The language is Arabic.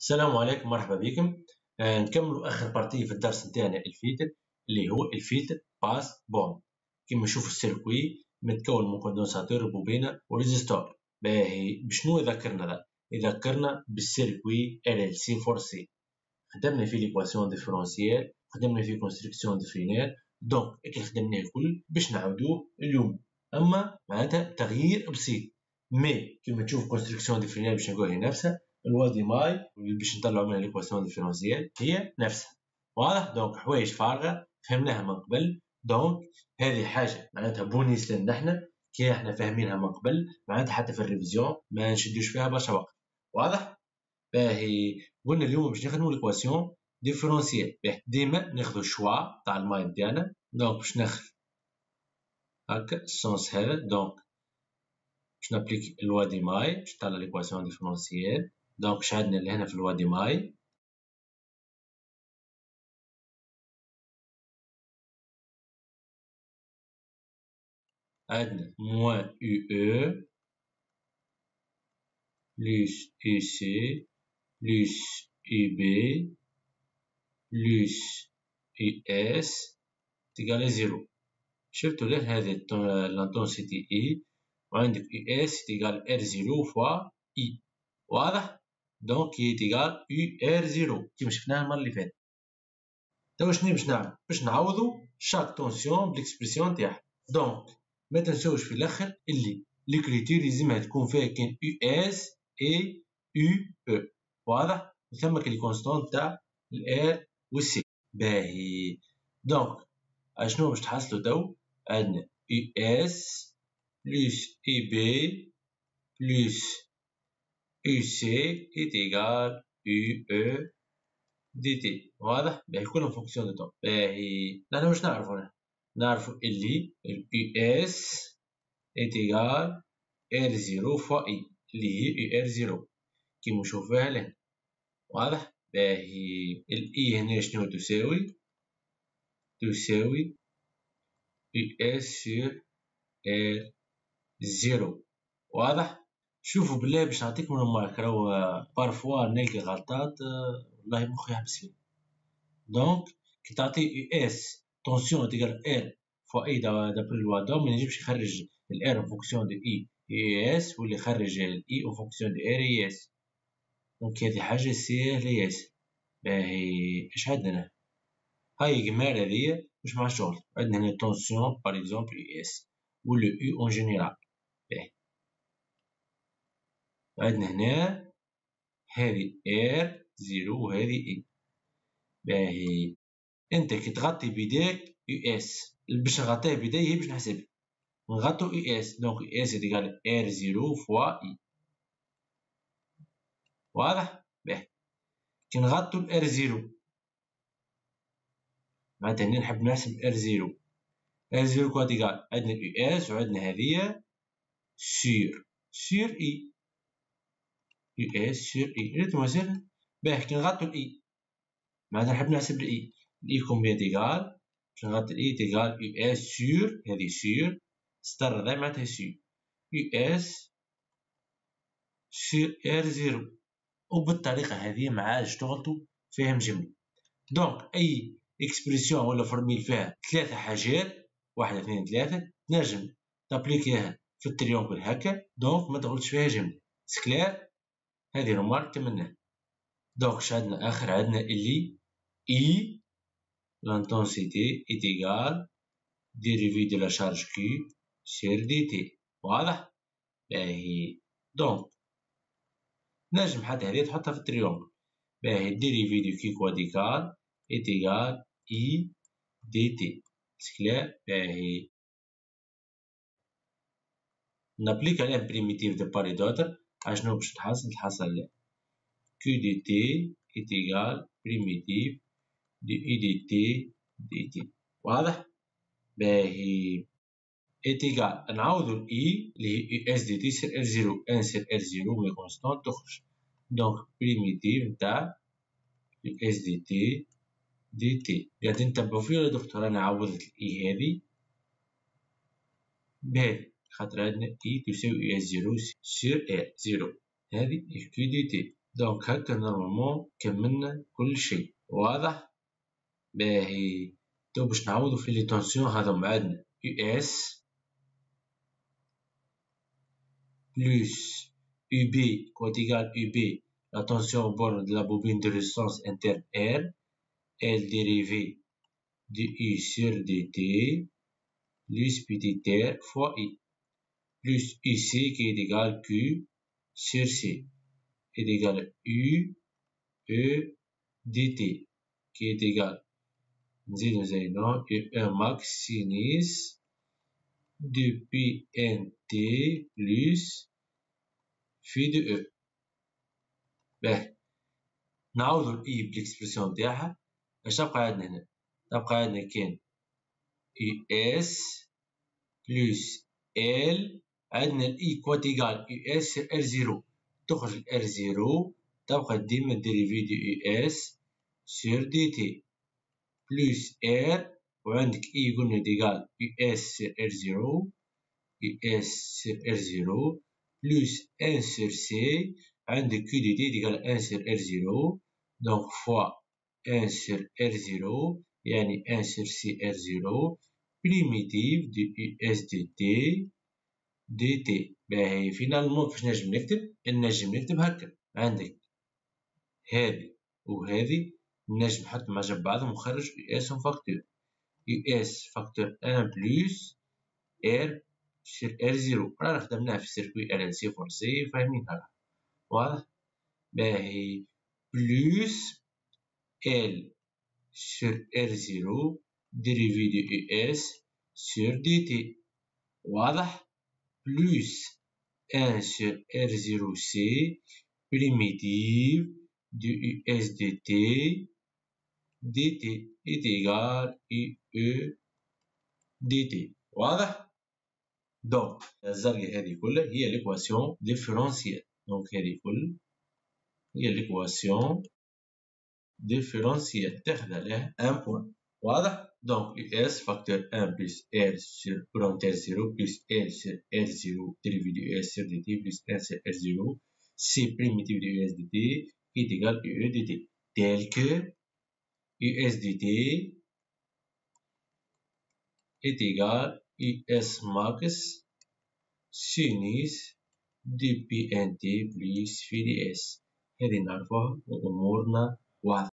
السلام عليكم مرحبا بكم. آه نكملوا آخر partie في الدرس نتاعنا الفلتر اللي هو ال filtre passe bande كما نشوفوا ال circuit متكون من condensateur bobine و résistor. باهي بشنو يذكرنا ذا؟ يذكرنا بال circuit ال RLC forcé خدمنا في l'équation différentielle خدمنا في construction de Fresnel donc كي خدمناه الكل باش نعاودوه اليوم. أما معناتها تغيير بسيط. mais كيما تشوف construction de Fresnel باش نقولها نفسها la loi des mailles باش نطلعوا منها l'équation différentielle هي نفسها. واضح؟ donc حوايج فارغة فهمناها من قبل. donc هذه حاجة معناتها بونيس لنا نحن كي إحنا فاهمينها من قبل معناتها حتى في ال révision ما نشدوش فيها برشا وقت. واضح؟ باهي. قلنا اليوم باش نخدموا l'équation différentielle ديما ناخذوا ال choix تاع ال maille نتاعنا. donc باش ناخذ هكا ال sens هذا. donc باش ن applique la loi des mailles باش نطلع l'équation différentielle donc شاهدنا اللي هنا في la loi des mailles. عندنا moins UE plus UC plus UB plus US est égal zéro. شفتوا له هذه l'intensité i؟ وعندك US est égal R0 fois i واضح؟ donc qui est égal UR0. كيما شفناه المرة اللي فاتت. توا شنو باش نعمل؟ باش نعوضو chaque tension ب l'expression تاعها. donc ما تنساوش في الأخر اللي l'écriture لازمها تكون فيها كان US et U E واضح؟ ثم les constantes تاع ال R وال C باهي. donc أشنو باش تحصلوا تو عندنا US plus UB plus UC est égal UE dt واضح؟ باهي كلهم fonction de temps باهي نحن واش نعرفو هنا؟ نعرفو اللي ال US est égal R0 fois I اللي هي UR0 كيما نشوفوها لهنا واضح؟ باهي I هنا شنو تساوي؟ تساوي US sur R0 واضح؟ شوفوا بالله باش نعطيكم ال remarque راهو parfois نلقى غلطات والله مخي يحبس فيه donc كي تعطي US tension est égal R fois I d'après loi d'Ohm ما ينجمش يخرج ال R en fonction de I et US ولا يخرج ال I en fonction de R et US donc هذه حاجة ساهلة ياسر باهي اش عندنا؟ هاي جمال هذيا مش مع الشغل؟ عندنا هنا tension par exemple US ولا U en général باهي. عندنا هنا هذه R0 وهذه I باهي انت كي تغطي بيديك US باش نغطيه بيدي باش نحسب نغطو US donc US est égal R0 fois I واضح باهي كي نغطو ال R0 معناتها هنا نحب نحسب R0 R0 quoi est égal عندنا US وعندنا هذيا sur sur I US sur I ريت مثلا باه كي نغطو ال I معناتها نحب نحسب ال I ال I combien est égal باش نغطي ال I est égal US sur هذه sur ستار هذا معناتها sur US sur R0 وبالطريقة هذه ما عادش تغلطو فيهم جملة donc أي expression ولا formule فيها ثلاثة حاجات واحد اثنين ثلاثة تنجم ت appliquer ها في ال triangle هكا donc ما تغلطش فيها جملة c'est clair هذه remarque كملناها donc شهدنا آخر عندنا اللي I l'intensité est égale dérivé de la charge Q sur dt. واضح؟ باهي. donc نجم حتى هذه تحطها في ال triangle باهي. dérivé de Q quadrical est égal I dt. c'est clair باهي. ن applique عليه primitive de part et d'autre اشنو باش تحصل تحصل كي دي تي égal primitif de اي دي تي دي تي واضح؟ باهي égal نعوضو ال I اللي هي US dt sur R0 1 sur R0 mais constante تخرج. donc primitive نتاع US dt dt قاعدين نتبعو فيه ولا دكتور أنا عوضت ال I هذي بهذي خاطر عندنا I تساوي اس زيرو سير ار زيرو هذه Q dt donc هكا normalement كملنا كل شيء. واضح؟ باهي. تو باش نعوضو في les tensions هذوما عندنا US plus UB est égal UB, la tension au bord de la bobine de résistance interne R, L dérivée de U sur dt, plus petit r fois I, plus UC qui est égal Q sur C, est égal U, E, dt, qui est égal نزيدو زينا U1 max sinus deux pi NT plus phi de E باهي نعوضو ال I بال expression تاعها اش تبقى عندنا هنا تبقى عندنا كان US plus L عندنا ال I quoi est égal US sur R0 تخرج ال R0 تبقى ديما dérivée de US sur dt plus R وعندك I قلنا est égal US sur R0 US sur R0 plus 1 sur C, عندك Q dt égale 1 sur R0, donc fois 1 sur R0, يعني 1 sur C R0, primitive de US dt dt باهي finalement كيفاش نجم نكتب؟ نجم نكتب هكا. عندك هذه وهذه نجم نحط مع جنب بعضهم ونخرج US facteur. US facteur 1 plus R sur R0. رانا خدمناه في ال circuit RLC forcé. فاهمينها واضح؟ باهي plus L sur R0. dérivée de US sur dt واضح؟ plus 1 sur R0 C primitive de US dt dt est égal à E dt واضح donc الزرقاء هذه كلها هي l'équation différentielle donc هذه كل هي l'équation différentielle تاخذ عليها un point واضح donc US facteur 1 plus R sur parenthèse R0 plus L sur R0 dérivée de US sur dt plus 1 sur R0 C primitive de US dt est égal à E dt tel que US dt est égal US max sinus deux pi NT plus phi de S هذه نعرفوها وأمورنا واضحة